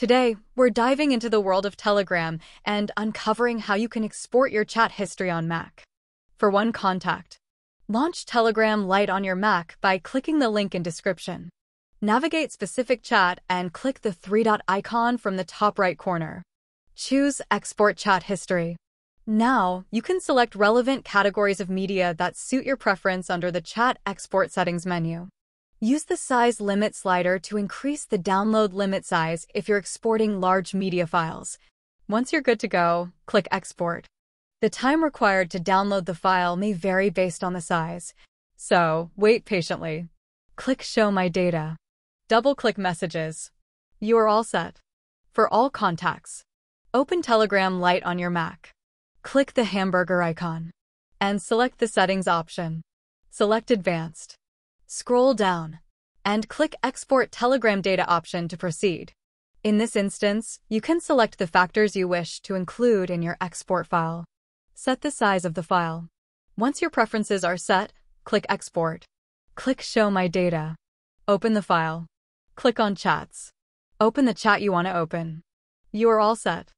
Today, we're diving into the world of Telegram and uncovering how you can export your chat history on Mac. For one contact, launch Telegram Lite on your Mac by clicking the link in description. Navigate specific chat and click the three-dot icon from the top right corner. Choose Export Chat History. Now, you can select relevant categories of media that suit your preference under the Chat Export Settings menu. Use the size limit slider to increase the download limit size if you're exporting large media files. Once you're good to go, click Export. The time required to download the file may vary based on the size, so wait patiently. Click Show My Data. Double-click Messages. You are all set. For all contacts, open Telegram Lite on your Mac. Click the hamburger icon and select the Settings option. Select Advanced. Scroll down and click Export Telegram Data option to proceed. In this instance, you can select the factors you wish to include in your export file. Set the size of the file. Once your preferences are set, click Export. Click Show My Data. Open the file. Click on Chats. Open the chat you want to open. You are all set.